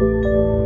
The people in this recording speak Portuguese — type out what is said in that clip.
Música